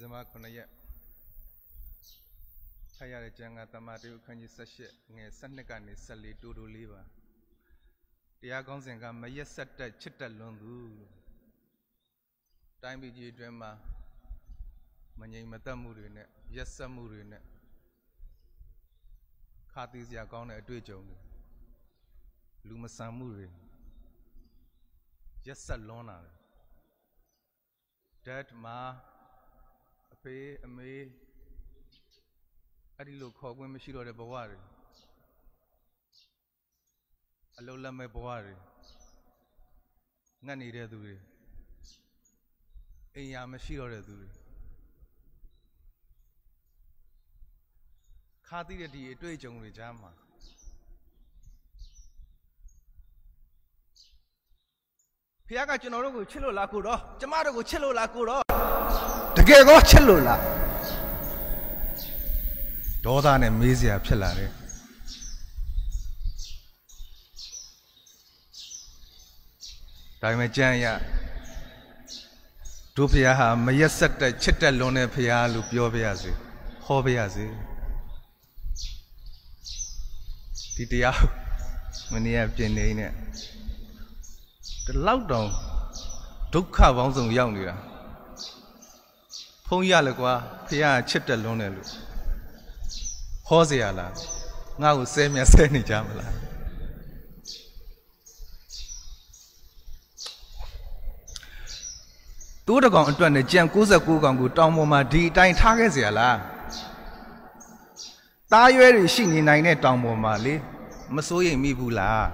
ဇင်ဘာ9ရက်ဖတ်ရတဲ့ကျမ်းကတမန်တော်အခန်းကြီး18ငယ်12ကနေ14တူတူလေးပါတရားကောင်းစဉ်ကမရက်ဆက်တက်ချစ်တက်လွန်သူတိုင်းပြည်ကြီးအတွင်းမှာမငြိမ်မသက်မှုတွေနဲ့ရက်ဆက်မှုတွေနဲ့ခါသီးစရာကောင်းတဲ့အတွေ့အကြုံတွေလူမဆန်မှုတွေရက်ဆက်လွန်လာတယ် dad မှာအ ဖေအမေအဲ့ဒီလိုခေါ်ခွင့်မရှိတော့တဲ့ဘဝတွေအလုံးလက်မဲ့ဘဝတွေငတ်နေတဲ့သူတွေအိမ်ယာမရှိတော့တဲ့သူတွေခါသိတဲ့ဒီအတွေ့အကြုံတွေကြားမှာဖခင်ကကျွန်တော်တို့ကိုချစ်လို့လားကိုတော့ကျမတို့ကိုချစ်လို့လားကိုတော့ တကယ်ကောချစ်လို့လားဒေါသနဲ့မေးစရာဖြစ်လာတယ်ဒါပေမဲ့ကြံရတို့ဖခင်ဟာမရက်ဆက်တဲ့ချစ်တဲ့လွန်တဲ့ဖခင်လို့ပြောပြရစေဟောပြရစေဒီတရားမနေ့ကပြင်နေနဲ့ဒီလောက်တောင်ဒုက္ခပေါင်းစုံရောက်နေတာ ဖုံးရလေကွာဖះချစ်တယ်လွန်းတယ်လို့ဟောเสียလားငါ့ကိုဆဲမြဆဲနေကြမလားတိုးတကောင်အတွက်နဲ့ကြံ69ကောင်ကိုတောင်ပေါ်မှာဒီအတိုင်းထားခဲ့เสียလားတားရွဲတွေရှိနေနိုင်တဲ့တောင်ပေါ်မှာလေမစိုးရိမ်မိဘူးလား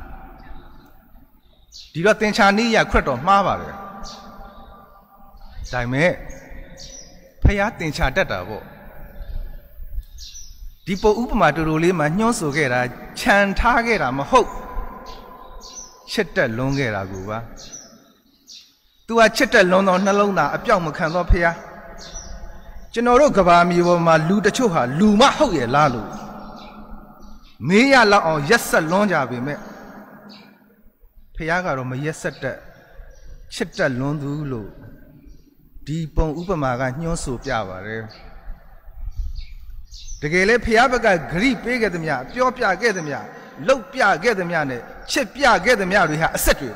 ဒီတော့သင်္ချာနိယခွတ်တော်မှားပါပဲဒါပေမဲ့ ဖះသင်္ချာတတ်တာပေါ့ဒီပုံဥပမာတူတူလေးမှာညှိုးဆိုခဲ့တာခြံထားခဲ့တာမဟုတ်ချစ်တက်လွန်းခဲ့တာကူပါ။ तू ကချစ်တက်လွန်းသောနှလုံးသားအပြောက်မခံသောဖះကျွန်တော်တို့ကဘာမြေပေါ်မှာလူတချို့ဟာလူမဟုတ်ရဲ့လားလို့မေးရလောက်အောင်ရက်ဆက်လွန်းကြပြီမဲ့ဖះကတော့မရက်ဆက်တက်ချစ်တက်လွန်းသူလို့ ဒီပုံဥပမာကညှိုးဆိုပြပါတယ်တကယ်လဲဖះဘက်ကဂရိပေးခဲ့သမျှပြောပြခဲ့သမျှလှုပ်ပြခဲ့သမျှနဲ့ချစ်ပြခဲ့သမျှတွေဟာအဆက်တွေ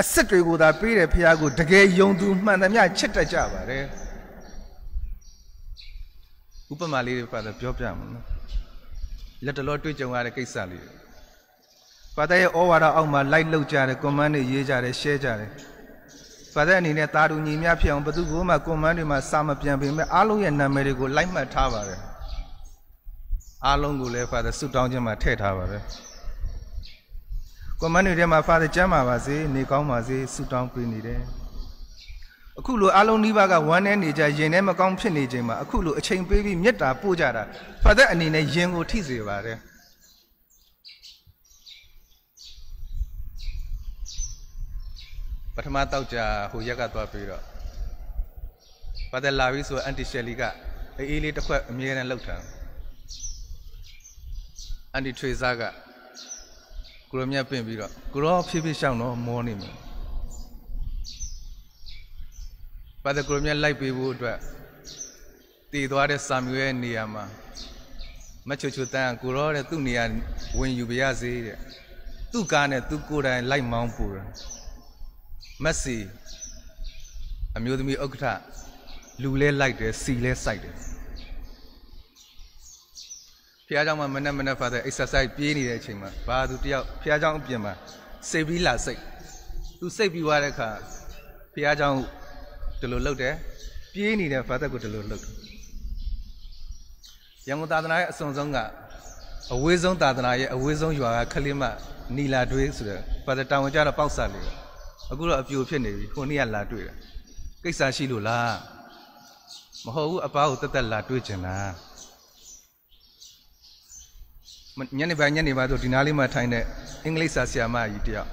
အဆက်တွေကိုသာပေးတယ်ဖះကိုတကယ်ယုံသူမှန်သမျှချစ်တတ်ကြပါတယ်ဥပမာလေးတွေပါတော့ပြောပြမှာနော်လက်တလောတွေ့ကြုံရတဲ့ကိစ္စလေးတွေ ပါတဲ့ရဲ့ဩဝါဒအောက်မှာ like လုပ်ကြတယ် comment တွေရေးကြတယ် share ကြတယ်ပါတဲ့အနေနဲ့တာတူညီမျှဖြစ်အောင်ဘယ်သူကမှ comment တွေမှာစာမပြန်ပေမဲ့အားလုံးရဲ့နာမည်တွေကို like မှတ်ထားပါတယ်အားလုံးကိုလည်း father ဆုတောင်းခြင်းမှာထည့်ထားပါတယ် comment တွေထဲမှာ father ကျမ်းပါပါစေနေကောင်းပါစေဆုတောင်းပေးနေတယ်အခုလိုအားလုံးနှိပါကဝမ်းနေနေကြရင်ထဲမကောင်းဖြစ်နေချိန်မှာအခုလိုအချိန်ပေးပြီးမေတ္တာပို့ကြတာဖတ်တဲ့အနေနဲ့ယင်ကိုထိစေပါတယ် ပထမတောက်ကြဟိုရက်ကသွားပြီးတော့ဖတ်တဲ့လာပြီးဆိုအန်တီရှယ်လီကအေးအေးလေးတစ်ခွက်အမြဲတမ်းလှုပ်ထားအန်တီထရေဇာကကိုရောမြတ်ပင့်ပြီးတော့ကိုရောဖြည်းဖြည်းရှောင်းတော့မောနေမှာပါဒကိုရမြတ်လိုက်ပေးဖို့အတွက်တည်သွားတဲ့စာမျိုးရဲ့နေရာမှာမချွချွတန်းကိုရောတဲ့သူ့နေရာဝင်ယူပြရစေတဲ့သူ့ကားနဲ့သူ့ကိုယ်တိုင်လိုက်မောင်းပူတယ် မက်ဆီအမျိုးသမီးဥက္ကဋ္ဌလူလဲလိုက်တယ်စီလဲစိုက်တယ်ဖះเจ้าမှာမနဲ့မနဲ့ဖာတဲ့ exercise ပြေးနေတဲ့အချိန်မှာဘာသူတယောက်ဖះเจ้าအပြင်မှာစိတ်ပြီးလာစိတ်သူစိတ်ပြီးသွားတဲ့အခါဖះเจ้าဒီလိုလုပ်တယ်ပြေးနေတဲ့ဖာသက်ကိုဒီလိုလုပ်တယ်ရန်ကုန်သာသနာရဲ့အစွန်ဆုံးကအဝေးဆုံးသာသနာရဲ့အဝေးဆုံးရွာကခလေးမနီလာတွေးဆိုတဲ့ဖာသက်တောင်ဝင်ကြတော့ပေါက်စားလေ အခုတော့အပြိုဖြစ်နေပြီခုနေ့ကလာတွေ့တယ်ကိစ္စရှိလို့လားမဟုတ်ဘူးအပားကိုတက်တက်လာတွေ့ချင်လားညနေပိုင်းညနေပိုင်းဆိုဒီနားလေးမှာထိုင်တဲ့အင်္ဂလိပ်စာဆရာမကြီးတယောက်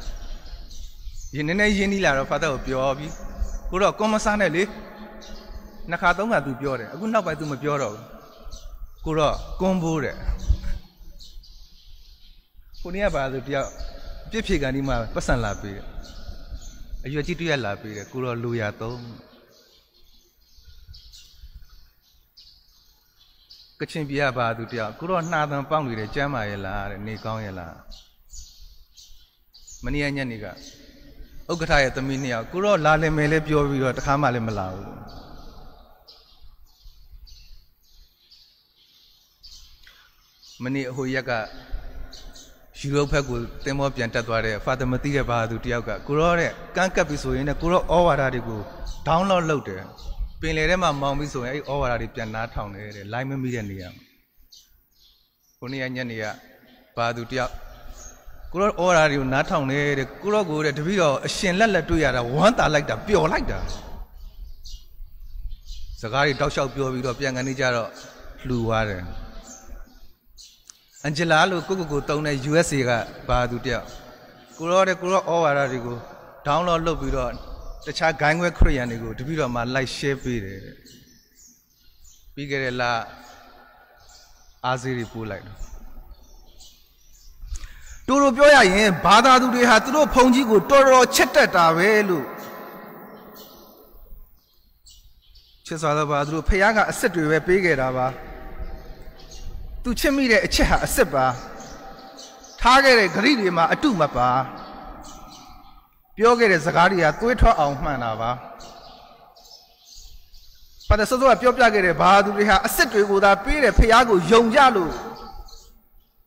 ရင်းနေနေရင်းနီးလာတော့ဖာသက်ကိုပြောပြီးကိုတော့ကွန်မစားနဲ့လေနှစ်ခါသုံးခါသူပြောတယ်အခုနောက်ပိုင်းသူမပြောတော့ဘူးကိုတော့ကွန်ဘိုးတဲ့ခုနေ့ကပါဆိုတယောက်ပြစ်ဖြေကန်ဒီမှာပတ်စံလာပေးတယ် အရွယ်ကြီးတရက်လာပေးတယ်ကိုတော့လူရသုံးကချင်ပြရပါသူတယောက်ကိုတော့နှာသံပေါက်နေတယ်ကျမ်းမာရဲ့လားတဲ့နေကောင်းရဲ့လားမနေ့ညနေကဥက္ကဋ္ဌရဲ့သမီးနှစ်ယောက်ကိုတော့လာလင်မယ်လဲပြောပြီးတော့တခါမှလည်းမလာဘူးမနေ့အဟိုရက်က ယူရိုဘက်ကိုတင်မောပြန်တက်သွားတဲ့ဖာသမတိတဲ့ဘာသူတယောက်ကကိုရောတဲ့ကန်းကပ်ပြီဆိုရင်လည်းကိုရောဩဝါဒတွေကို download လုပ်တယ်ပင်လေထဲမှာမောင်းပြီးဆိုရင်အဲ့ဩဝါဒတွေပြန်နားထောင်တယ်တဲ့ line မမိတဲ့နေရာမှာကိုနေ့ညနေကဘာသူတယောက်ကိုရောဩဝါဒတွေကိုနားထောင်တယ်တဲ့ကိုရောကိုတဲ့တပည့်တော်အရှင်လက်လက်တွေ့ရတာဝမ်းသာလိုက်တာပျော်လိုက်တာစကားတွေတောက်လျှောက်ပြောပြီးတော့ပြန်ကနေကြတော့လှူသွားတယ် အန်ဂျလာလို့ကိုကိုကိုတုံးတဲ့ USA ကဘာသူတယောက်ကိုရောတဲ့ကိုရောဩဝါဒတွေကို download လုပ်ပြီးတော့တခြားဂိုင်းခွဲခရိယန်တွေကိုတပည့်တော်မှာ like share ပေးတယ်တဲ့ပြီးခဲ့တဲ့လအားစေးတွေပို့လိုက်တော့တူတူပြောရရင်ဘာသာသူတွေဟာသူတို့ဖုန်ကြီးကိုတော်တော်ချက်တက်တာပဲလို့ချစ်စွာသောဘာသူတို့ဖခင်ကအစ်စ်တွေပဲပေးခဲ့တာပါ သူချစ်မိတဲ့အချက်ဟာအစ်စ်ပါထားခဲ့တဲ့ဂရိတွေမှာအတုမပါပြောခဲ့တဲ့စကားတွေကသွေးထွက်အောင်မှန်တာပါပါတဲ့စောစောကပြောပြခဲ့တဲ့ဘာသူတွေဟာအစ်စ်တွေကိုသာပေးတယ်ဖះကိုယုံကြလို့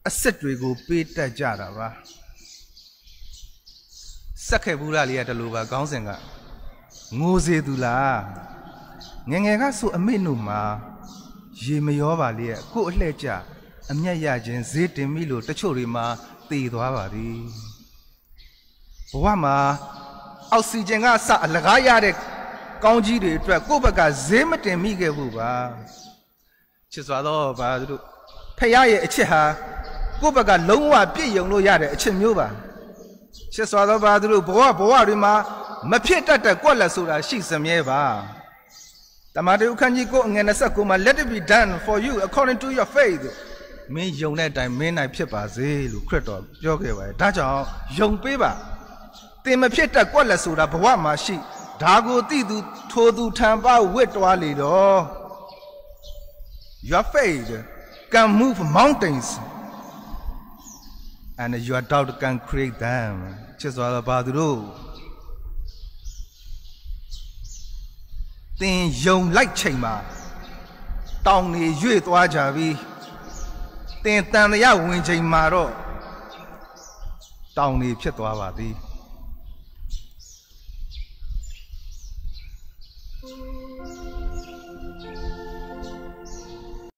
အစ်စ်တွေကိုပေးတတ်ကြတာပါစက်ခဲ့ဘူးလားလေးကတလူပါခေါင်းစဉ်ကငိုစေသူလားငငယ်ကဆိုအမေ့နုမှာ ရေမရောပါလေအခုအလှဲ့ကြအမျက်ရခြင်းဈေးတင်ပြီလို့တချို့တွေမှာတည်သွားပါသည်ဘဝမှာအောက်ဆီဂျင်ကစအလကားရတဲ့ကောင်းကြီးတွေအတွက်ကိုယ့်ဘက်ကဈေးမတင်မိခဲ့ဘူးပါချစ်စွာတော့ပါသူတို့ဖခင်ရဲ့အချစ်ဟာကိုယ့်ဘက်ကလုံးဝပြည့်ယုံလို့ရတဲ့အချစ်မျိုးပါချစ်စွာတော့ပါသူတို့ဘဝဘဝတွေမှာမဖြစ်တတ်တဲ့ကွက်လက်ဆိုတာရှိစမြဲပါ တမန်တော်ခန်းကြီးကိုအငယ်29မှာ let it be done for you according to your faith မင်းယုံတဲ့အတိုင်းမင်းနိုင်ဖြစ်ပါစေလို့ခရစ်တော်ပြောခဲ့ပါတယ်ဒါကြောင့်ယုံပေးပါသင်မဖြစ်တတ်ကွက်လက်ဆိုတာဘဝမှာရှိဒါကိုသိသူထိုသူထံပါဝစ်တွားလေတော့ your faith can move mountains and your doubt can create them ချစ်စွာသောဘာသူတို့ သင်ယုံလိုက်ချိန်မှာတောင်နေရွေ့သွားကြပြီသင်တန်တရားဝင်ချိန်မှာတော့တောင်နေဖြစ်သွားပါသည်